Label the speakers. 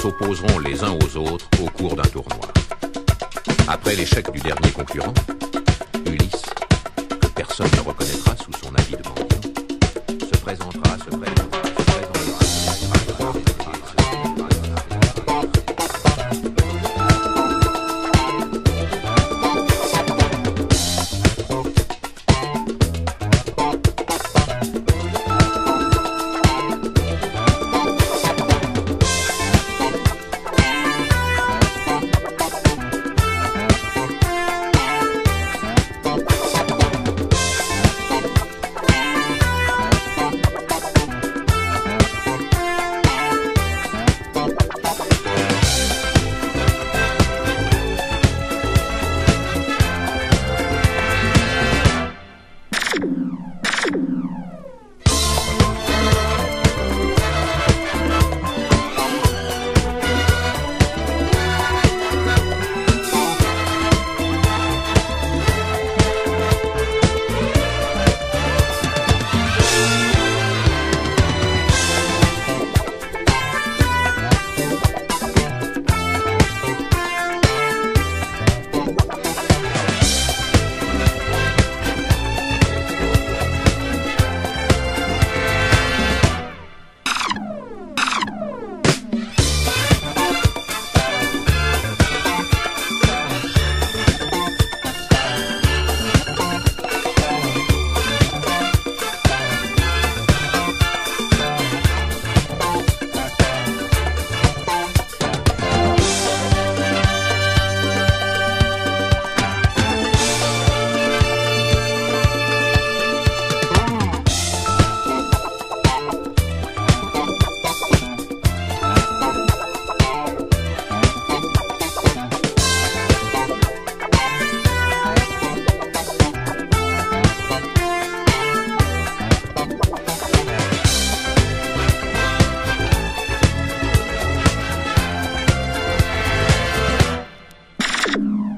Speaker 1: s'opposeront les uns aux autres au cours d'un tournoi. Après l'échec du dernier concurrent, Ulysse, que personne ne reconnaîtra sous son habit de mendiant, se présentera, se présentera. you